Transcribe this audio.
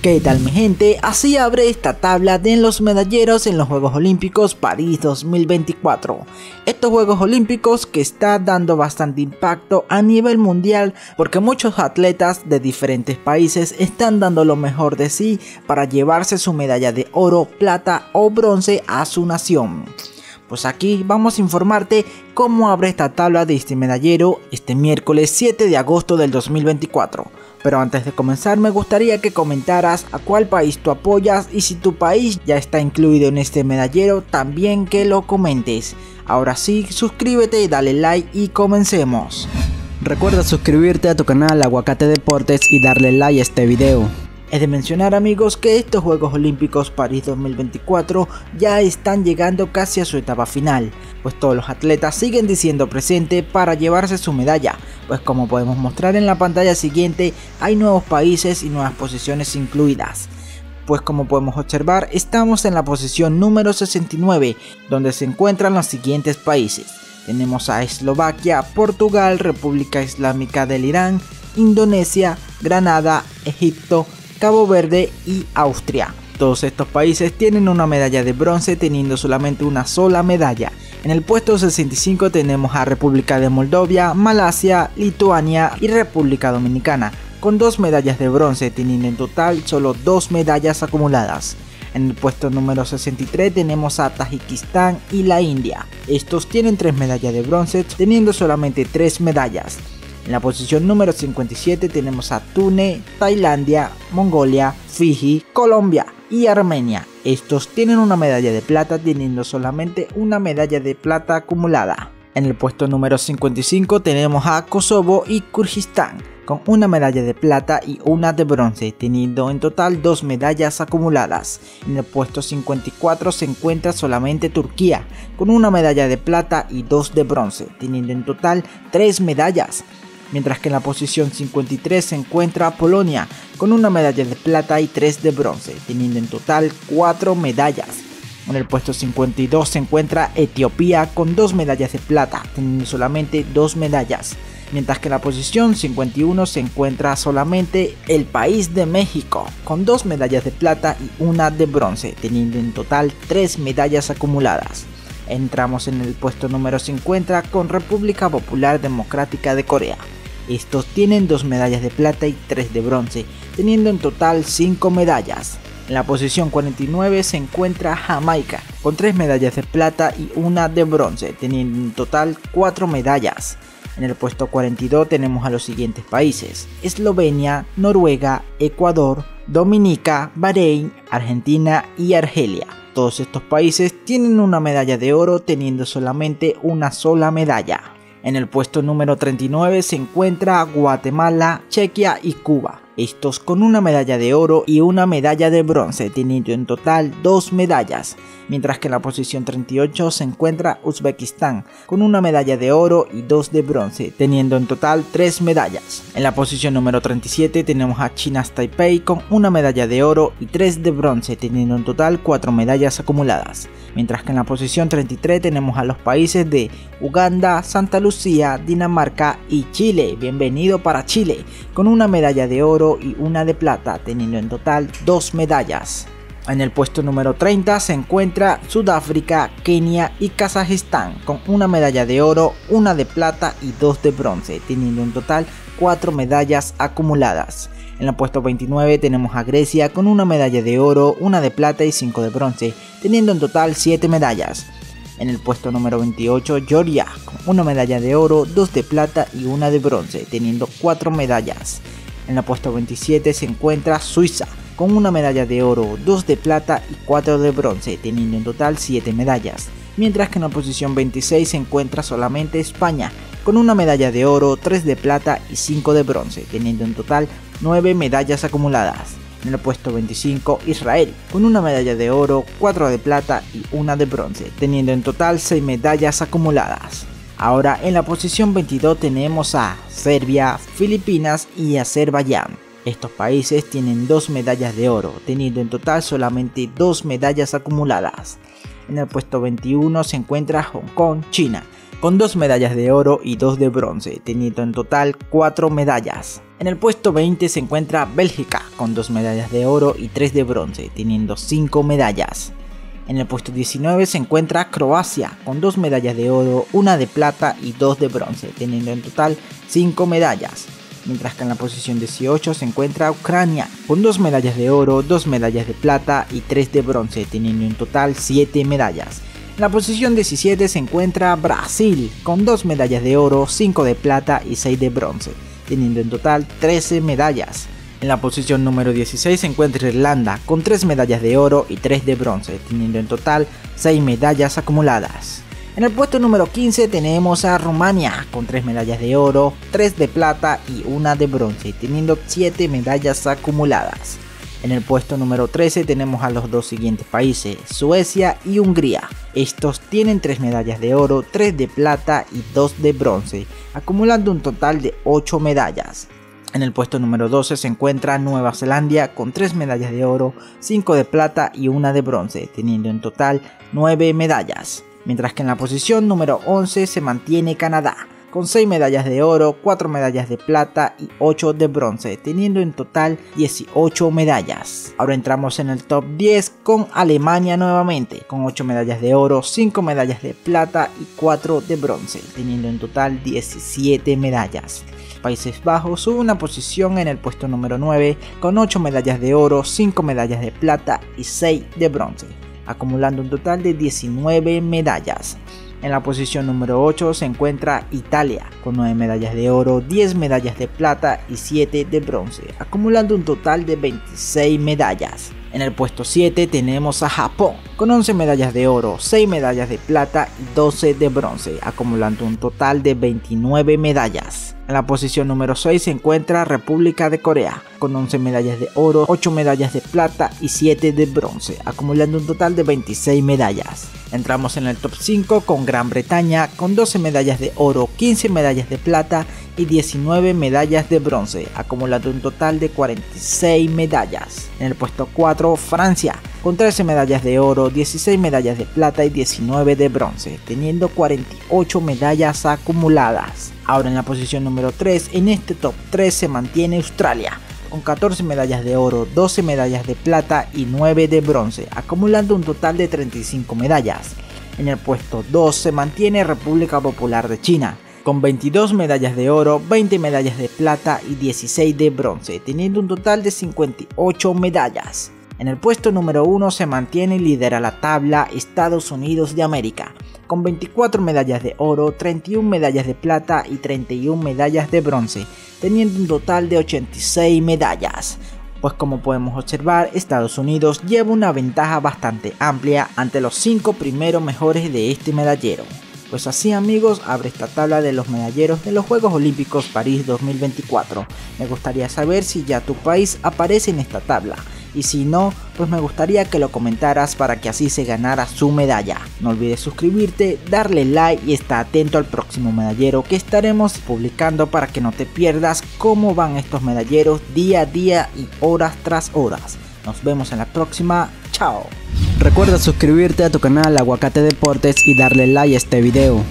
¿Qué tal mi gente? Así abre esta tabla de los medalleros en los Juegos Olímpicos París 2024. Estos Juegos Olímpicos que está dando bastante impacto a nivel mundial porque muchos atletas de diferentes países están dando lo mejor de sí para llevarse su medalla de oro, plata o bronce a su nación. Pues aquí vamos a informarte cómo abre esta tabla de este medallero este miércoles 7 de agosto del 2024. Pero antes de comenzar me gustaría que comentaras a cuál país tú apoyas y si tu país ya está incluido en este medallero también que lo comentes. Ahora sí, suscríbete dale like y comencemos. Recuerda suscribirte a tu canal Aguacate Deportes y darle like a este video. Es de mencionar amigos que estos Juegos Olímpicos París 2024 ya están llegando casi a su etapa final, pues todos los atletas siguen diciendo presente para llevarse su medalla, pues como podemos mostrar en la pantalla siguiente hay nuevos países y nuevas posiciones incluidas. Pues como podemos observar estamos en la posición número 69, donde se encuentran los siguientes países. Tenemos a Eslovaquia, Portugal, República Islámica del Irán, Indonesia, Granada, Egipto, Cabo Verde y Austria. Todos estos países tienen una medalla de bronce teniendo solamente una sola medalla. En el puesto 65 tenemos a República de Moldovia, Malasia, Lituania y República Dominicana, con dos medallas de bronce teniendo en total solo dos medallas acumuladas. En el puesto número 63 tenemos a Tajikistán y la India. Estos tienen tres medallas de bronce teniendo solamente tres medallas. En la posición número 57 tenemos a Túnez, Tailandia, Mongolia, Fiji, Colombia y Armenia. Estos tienen una medalla de plata teniendo solamente una medalla de plata acumulada. En el puesto número 55 tenemos a Kosovo y Kyrgyzstán con una medalla de plata y una de bronce, teniendo en total dos medallas acumuladas. En el puesto 54 se encuentra solamente Turquía, con una medalla de plata y dos de bronce, teniendo en total tres medallas mientras que en la posición 53 se encuentra Polonia con una medalla de plata y 3 de bronce, teniendo en total 4 medallas. En el puesto 52 se encuentra Etiopía con 2 medallas de plata, teniendo solamente 2 medallas. Mientras que en la posición 51 se encuentra solamente el país de México, con 2 medallas de plata y una de bronce, teniendo en total 3 medallas acumuladas. Entramos en el puesto número 50 con República Popular Democrática de Corea, estos tienen dos medallas de plata y tres de bronce, teniendo en total 5 medallas. En la posición 49 se encuentra Jamaica, con 3 medallas de plata y una de bronce, teniendo en total 4 medallas. En el puesto 42 tenemos a los siguientes países, Eslovenia, Noruega, Ecuador, Dominica, Bahrein, Argentina y Argelia. Todos estos países tienen una medalla de oro teniendo solamente una sola medalla. En el puesto número 39 se encuentra Guatemala, Chequia y Cuba estos con una medalla de oro y una medalla de bronce, teniendo en total dos medallas, mientras que en la posición 38 se encuentra Uzbekistán, con una medalla de oro y dos de bronce, teniendo en total tres medallas. En la posición número 37 tenemos a China Taipei con una medalla de oro y tres de bronce, teniendo en total cuatro medallas acumuladas, mientras que en la posición 33 tenemos a los países de Uganda, Santa Lucía, Dinamarca y Chile. Bienvenido para Chile, con una medalla de oro y una de plata, teniendo en total dos medallas. En el puesto número 30 se encuentra Sudáfrica, Kenia y Kazajistán con una medalla de oro, una de plata y dos de bronce, teniendo en total cuatro medallas acumuladas. En el puesto 29 tenemos a Grecia con una medalla de oro, una de plata y cinco de bronce, teniendo en total 7 medallas. En el puesto número 28 Georgia con una medalla de oro, dos de plata y una de bronce, teniendo 4 medallas. En la puesto 27 se encuentra Suiza, con una medalla de oro, 2 de plata y 4 de bronce, teniendo en total 7 medallas. Mientras que en la posición 26 se encuentra solamente España, con una medalla de oro, 3 de plata y 5 de bronce, teniendo en total 9 medallas acumuladas. En el puesto 25 Israel, con una medalla de oro, 4 de plata y 1 de bronce, teniendo en total 6 medallas acumuladas. Ahora en la posición 22 tenemos a Serbia, Filipinas y Azerbaiyán. Estos países tienen dos medallas de oro, teniendo en total solamente dos medallas acumuladas. En el puesto 21 se encuentra Hong Kong, China, con dos medallas de oro y dos de bronce, teniendo en total cuatro medallas. En el puesto 20 se encuentra Bélgica con 2 medallas de oro y 3 de bronce, teniendo 5 medallas. En el puesto 19 se encuentra Croacia con 2 medallas de oro, 1 de plata y 2 de bronce, teniendo en total 5 medallas. Mientras que en la posición 18 se encuentra Ucrania con 2 medallas de oro, 2 medallas de plata y 3 de bronce, teniendo en total 7 medallas. En la posición 17 se encuentra Brasil con 2 medallas de oro, 5 de plata y 6 de bronce, teniendo en total 13 medallas. En la posición número 16 se encuentra Irlanda con 3 medallas de oro y 3 de bronce, teniendo en total 6 medallas acumuladas. En el puesto número 15 tenemos a Rumania con 3 medallas de oro, 3 de plata y 1 de bronce, teniendo 7 medallas acumuladas. En el puesto número 13 tenemos a los dos siguientes países, Suecia y Hungría. Estos tienen 3 medallas de oro, 3 de plata y 2 de bronce, acumulando un total de 8 medallas. En el puesto número 12 se encuentra Nueva Zelanda con 3 medallas de oro, 5 de plata y 1 de bronce, teniendo en total 9 medallas. Mientras que en la posición número 11 se mantiene Canadá, con 6 medallas de oro, 4 medallas de plata y 8 de bronce, teniendo en total 18 medallas. Ahora entramos en el top 10 con Alemania nuevamente, con 8 medallas de oro, 5 medallas de plata y 4 de bronce, teniendo en total 17 medallas. Países Bajos sube una posición en el puesto número 9 con 8 medallas de oro, 5 medallas de plata y 6 de bronce, acumulando un total de 19 medallas. En la posición número 8 se encuentra Italia, con 9 medallas de oro, 10 medallas de plata y 7 de bronce, acumulando un total de 26 medallas. En el puesto 7 tenemos a Japón, con 11 medallas de oro, 6 medallas de plata y 12 de bronce, acumulando un total de 29 medallas. En la posición número 6 se encuentra República de Corea, con 11 medallas de oro, 8 medallas de plata y 7 de bronce, acumulando un total de 26 medallas. Entramos en el top 5 con Gran Bretaña, con 12 medallas de oro, 15 medallas de plata y 19 medallas de bronce, acumulando un total de 46 medallas. En el puesto 4, Francia, con 13 medallas de oro, 16 medallas de plata y 19 de bronce, teniendo 48 medallas acumuladas. Ahora en la posición número 3, en este top 3 se mantiene Australia, con 14 medallas de oro, 12 medallas de plata y 9 de bronce, acumulando un total de 35 medallas. En el puesto 2 se mantiene República Popular de China, con 22 medallas de oro, 20 medallas de plata y 16 de bronce, teniendo un total de 58 medallas. En el puesto número 1 se mantiene y lidera la tabla Estados Unidos de América, con 24 medallas de oro, 31 medallas de plata y 31 medallas de bronce, teniendo un total de 86 medallas. Pues como podemos observar, Estados Unidos lleva una ventaja bastante amplia ante los 5 primeros mejores de este medallero. Pues así amigos, abre esta tabla de los medalleros de los Juegos Olímpicos París 2024. Me gustaría saber si ya tu país aparece en esta tabla y si no, pues me gustaría que lo comentaras para que así se ganara su medalla. No olvides suscribirte, darle like y estar atento al próximo medallero que estaremos publicando para que no te pierdas cómo van estos medalleros día a día y horas tras horas. Nos vemos en la próxima, chao. Recuerda suscribirte a tu canal Aguacate Deportes y darle like a este video.